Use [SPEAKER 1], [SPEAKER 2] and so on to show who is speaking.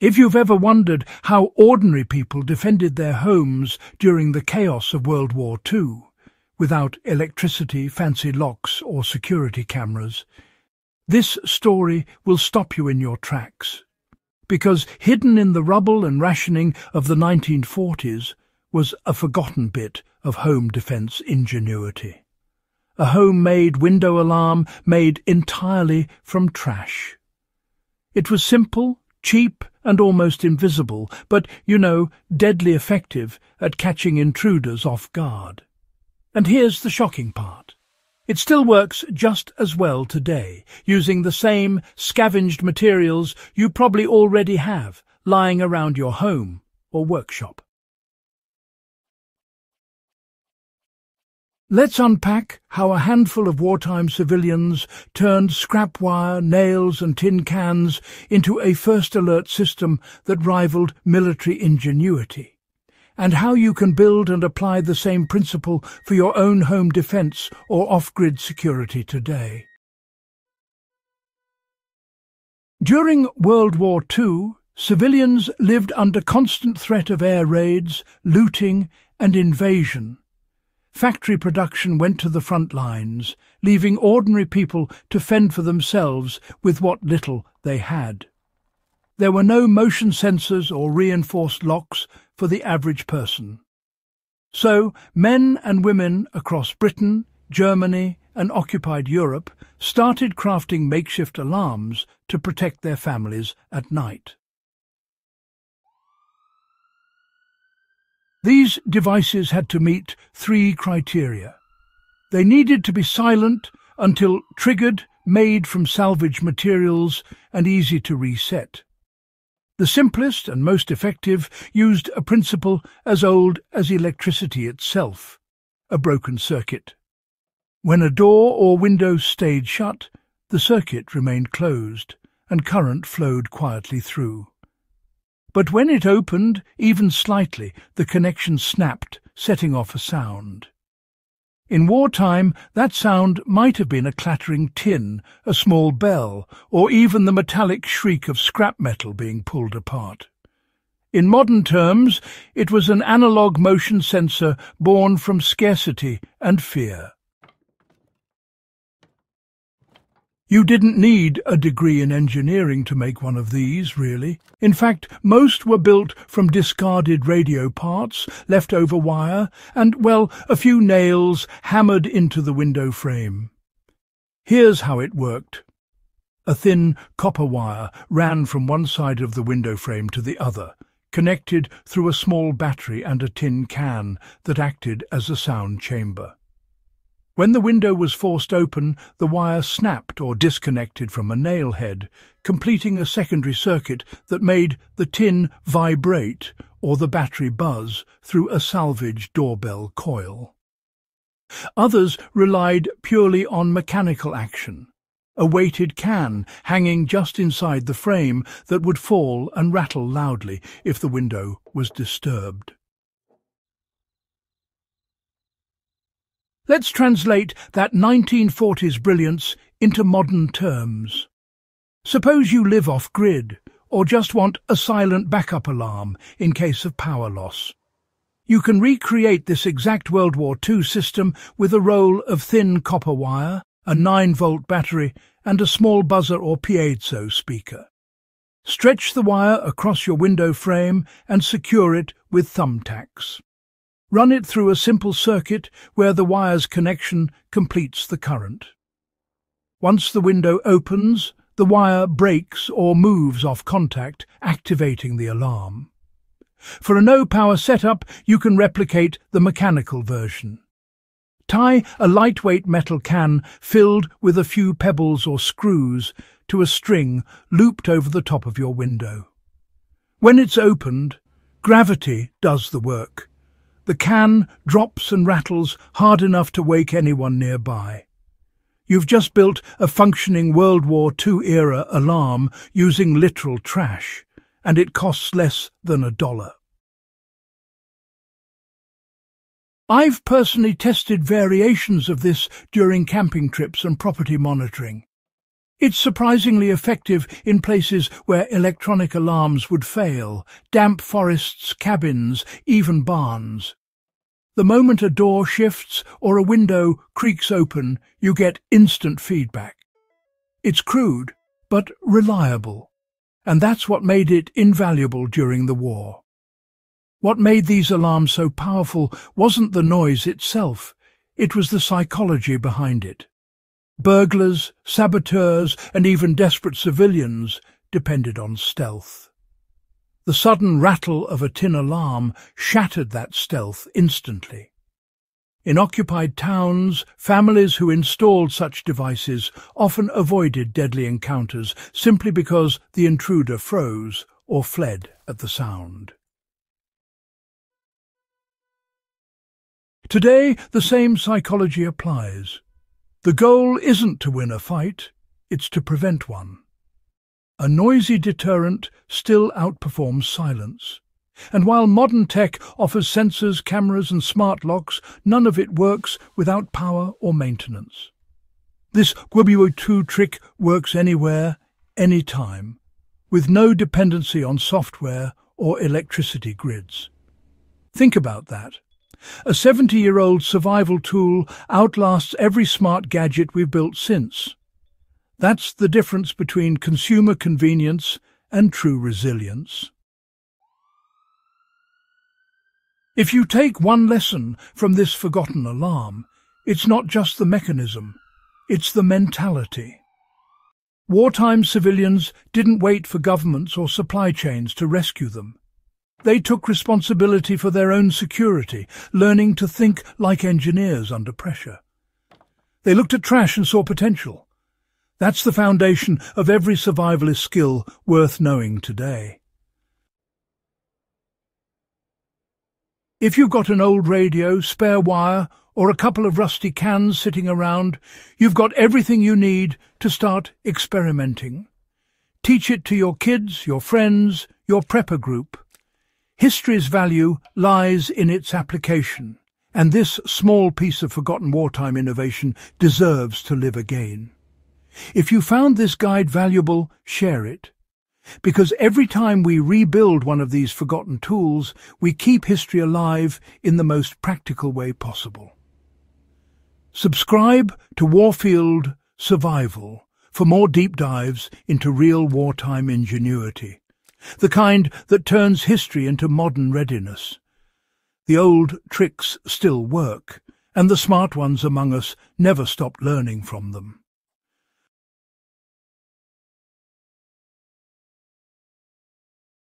[SPEAKER 1] If you've ever wondered how ordinary people defended their homes during the chaos of World War II, without electricity, fancy locks or security cameras, this story will stop you in your tracks. Because hidden in the rubble and rationing of the 1940s was a forgotten bit of home defence ingenuity. A homemade window alarm made entirely from trash. It was simple, cheap and almost invisible, but, you know, deadly effective at catching intruders off guard. And here's the shocking part. It still works just as well today, using the same scavenged materials you probably already have lying around your home or workshop. Let's unpack how a handful of wartime civilians turned scrap wire, nails and tin cans into a first alert system that rivaled military ingenuity, and how you can build and apply the same principle for your own home defence or off-grid security today. During World War II, civilians lived under constant threat of air raids, looting and invasion Factory production went to the front lines, leaving ordinary people to fend for themselves with what little they had. There were no motion sensors or reinforced locks for the average person. So men and women across Britain, Germany and occupied Europe started crafting makeshift alarms to protect their families at night. These devices had to meet three criteria. They needed to be silent until triggered, made from salvage materials and easy to reset. The simplest and most effective used a principle as old as electricity itself, a broken circuit. When a door or window stayed shut, the circuit remained closed and current flowed quietly through. But when it opened, even slightly, the connection snapped, setting off a sound. In wartime, that sound might have been a clattering tin, a small bell, or even the metallic shriek of scrap metal being pulled apart. In modern terms, it was an analog motion sensor born from scarcity and fear. You didn't need a degree in engineering to make one of these, really. In fact, most were built from discarded radio parts, leftover wire, and, well, a few nails hammered into the window frame. Here's how it worked. A thin copper wire ran from one side of the window frame to the other, connected through a small battery and a tin can that acted as a sound chamber. When the window was forced open, the wire snapped or disconnected from a nail head, completing a secondary circuit that made the tin vibrate or the battery buzz through a salvage doorbell coil. Others relied purely on mechanical action, a weighted can hanging just inside the frame that would fall and rattle loudly if the window was disturbed. Let's translate that 1940s brilliance into modern terms. Suppose you live off-grid, or just want a silent backup alarm in case of power loss. You can recreate this exact World War II system with a roll of thin copper wire, a 9-volt battery and a small buzzer or piezo speaker. Stretch the wire across your window frame and secure it with thumbtacks. Run it through a simple circuit where the wire's connection completes the current. Once the window opens, the wire breaks or moves off contact, activating the alarm. For a no-power setup, you can replicate the mechanical version. Tie a lightweight metal can filled with a few pebbles or screws to a string looped over the top of your window. When it's opened, gravity does the work. The can drops and rattles hard enough to wake anyone nearby. You've just built a functioning World War II-era alarm using literal trash, and it costs less than a dollar. I've personally tested variations of this during camping trips and property monitoring. It's surprisingly effective in places where electronic alarms would fail, damp forests, cabins, even barns. The moment a door shifts or a window creaks open, you get instant feedback. It's crude, but reliable, and that's what made it invaluable during the war. What made these alarms so powerful wasn't the noise itself, it was the psychology behind it. Burglars, saboteurs, and even desperate civilians depended on stealth. The sudden rattle of a tin alarm shattered that stealth instantly. In occupied towns, families who installed such devices often avoided deadly encounters simply because the intruder froze or fled at the sound. Today, the same psychology applies. The goal isn't to win a fight, it's to prevent one. A noisy deterrent still outperforms silence. And while modern tech offers sensors, cameras and smart locks, none of it works without power or maintenance. This World War 2 trick works anywhere, anytime, with no dependency on software or electricity grids. Think about that. A 70-year-old survival tool outlasts every smart gadget we've built since. That's the difference between consumer convenience and true resilience. If you take one lesson from this forgotten alarm, it's not just the mechanism, it's the mentality. Wartime civilians didn't wait for governments or supply chains to rescue them. They took responsibility for their own security, learning to think like engineers under pressure. They looked at trash and saw potential. That's the foundation of every survivalist skill worth knowing today. If you've got an old radio, spare wire, or a couple of rusty cans sitting around, you've got everything you need to start experimenting. Teach it to your kids, your friends, your prepper group. History's value lies in its application, and this small piece of forgotten wartime innovation deserves to live again. If you found this guide valuable, share it. Because every time we rebuild one of these forgotten tools, we keep history alive in the most practical way possible. Subscribe to Warfield Survival for more deep dives into real wartime ingenuity the kind that turns history into modern readiness. The old tricks still work, and the smart ones among us never stop learning from them.